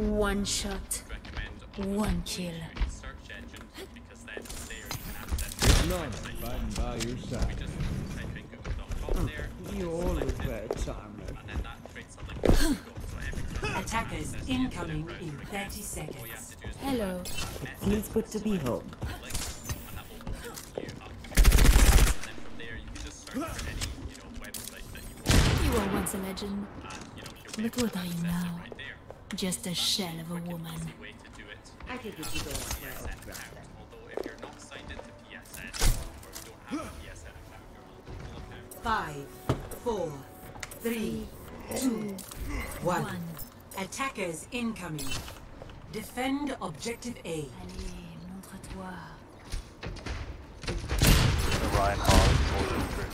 One shot, one kill. None fighting by your side. You always wear timeless. Attackers incoming in 30 seconds. Hello. Feels good to be home. You were once a legend. But what are you now? Just a shell of a woman. I think if you don't. Five, four, three, two, one. One. Attackers incoming. Defend objective A. Allez, montre-toi. Ryan Hall, Golden Fruit.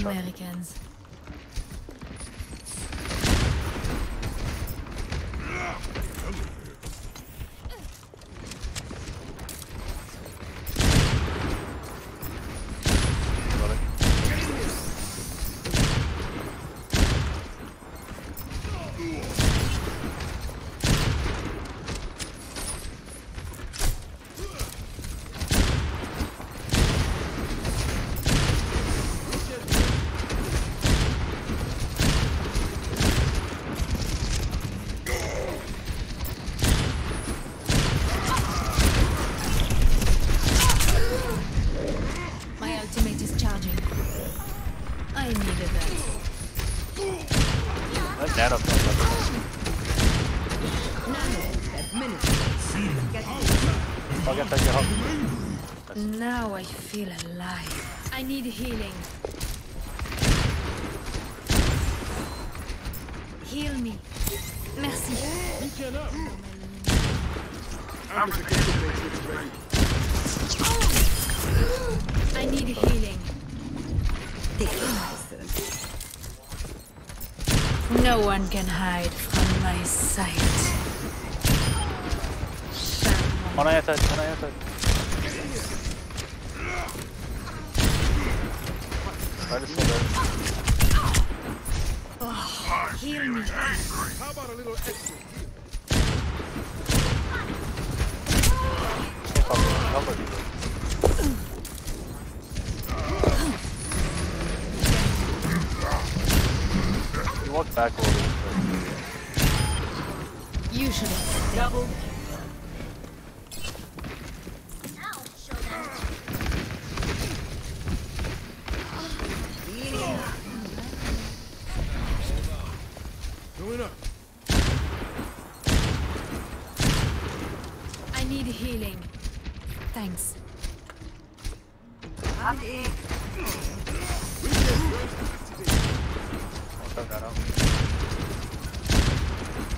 Americans. Got it. My ultimate is charging. I needed that. That nano fell. I'll get that you help. Now I feel alive. I need healing. Heal me. Merci. I need healing. No one can hide from my sight. Shine Ona yeter, ona yeter. Hadi sola. Heal me. Şey kaldı, kaldı. You walk back a little bit. You should have. Double I need healing. Thanks. I'll start that out.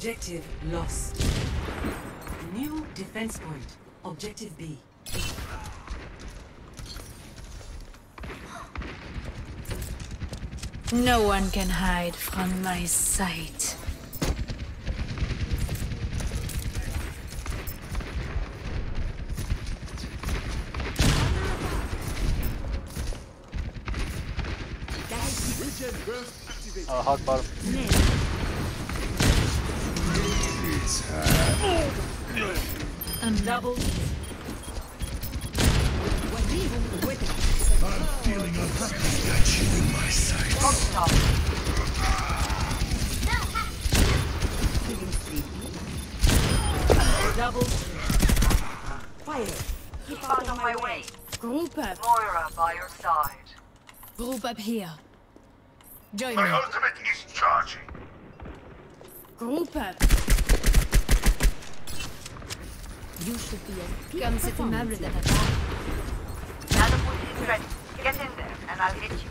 Objective lost. New defense point. Objective B. No one can hide from my sight. Uh, hot bottom. I'm Double I'm feeling unhappy. Got you in my sights. Feeling sleepy. double Fire. Keep out of my way. Group up. Moira by your side. Group up here. Join My me. ultimate is charging. Group up. You should be a Comme c'est aimable de ta part. Catapult is ready. Get in there, and I'll hit you.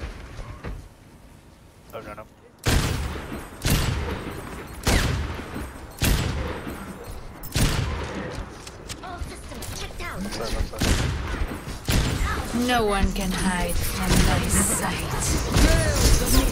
Oh, no, no. Left side, left side. No one can hide from my sight.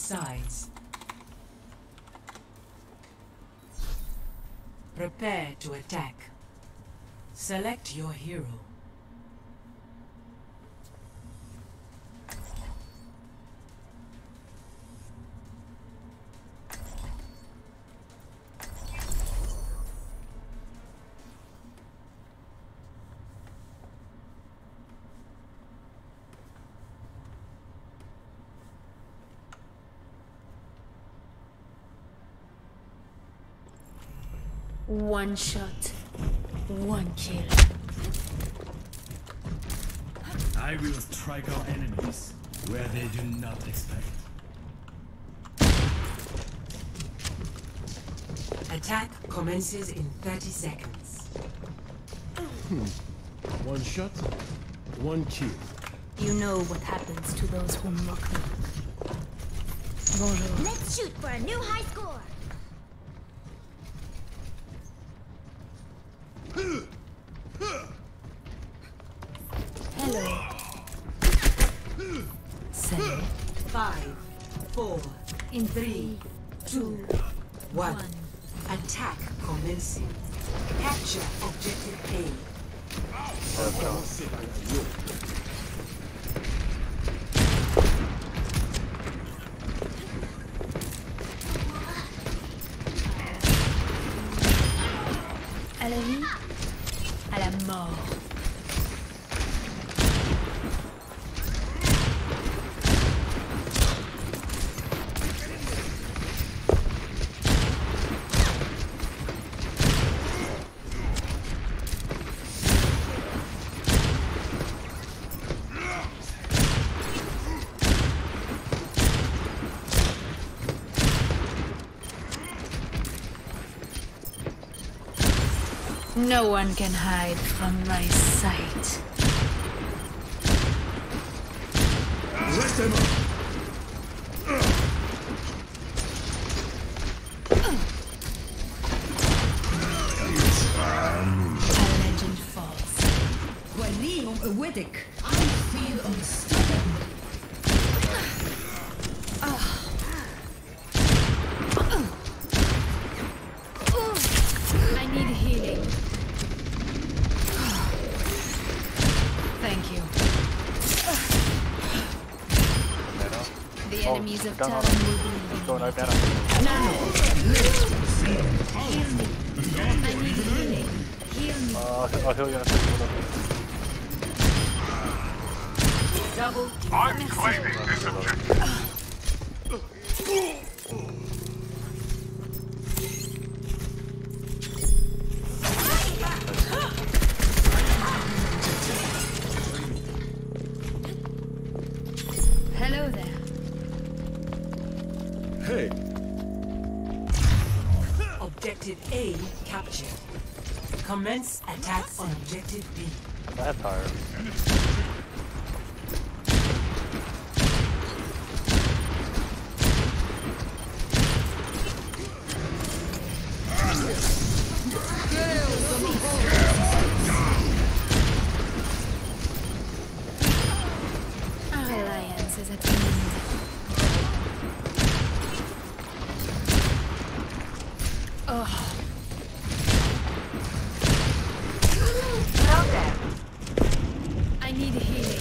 Sides. Prepare to attack. Select your hero. One shot, one kill. I will strike our enemies where they do not expect. Attack commences in 30 seconds. Hmm. One shot, one kill. You know what happens to those who mock me. Bonjour. Let's shoot for a new high score. Hello. Salut. Five, four, In three, two, one. Attack commencing. Capture objective A. No one can hide from my sight. Let them up! A legend falls. I The Oh, of gun on. Talon will be Going right down. I need healing. Heal me. Uh, I'll heal you in a second. Double I'm claiming this objective. Objective A captured. Commence attack on objective B. That tire. Oh, Hello there. I need healing.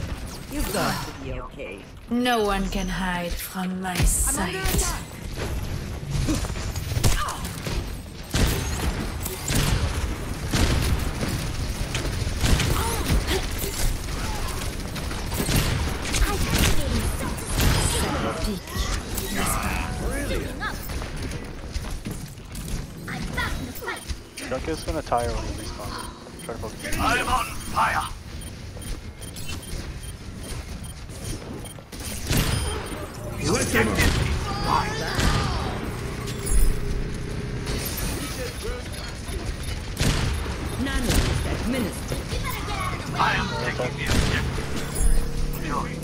going to be okay. No one can hide from my sight. Drunk is gonna tire when he respawns. Try to focus. I'm on fire. Nano is administered. I am taking the objective. Enjoy.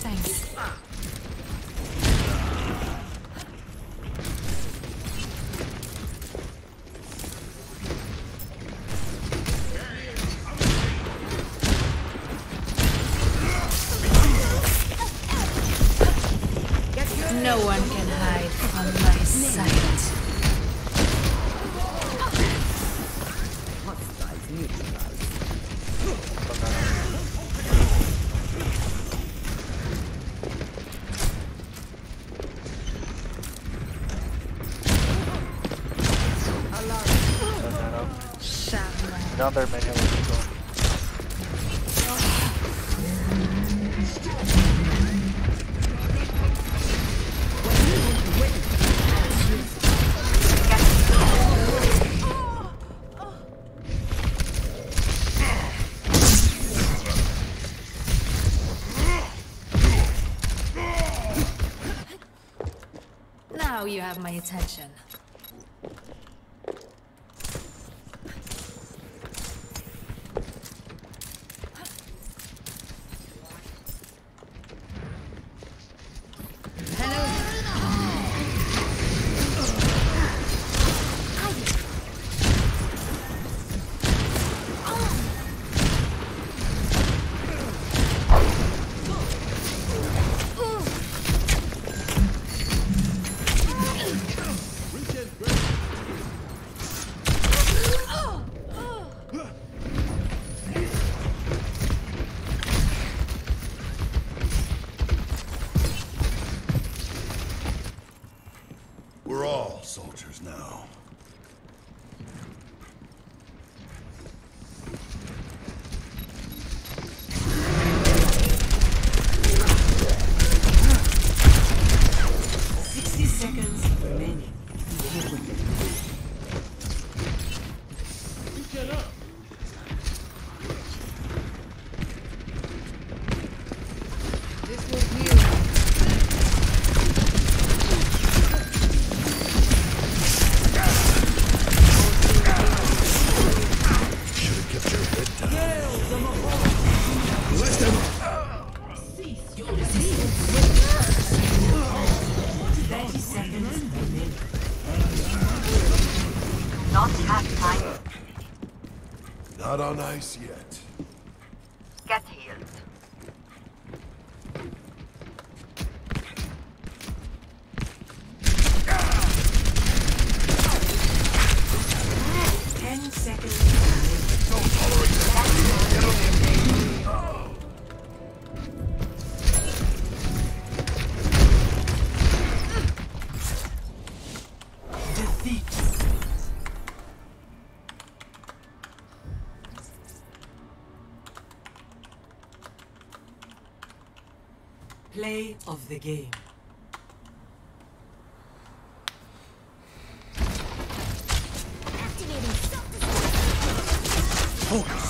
Thanks. No Down there, man. Now you have my attention. We're all soldiers now. Play of the game. Double kill.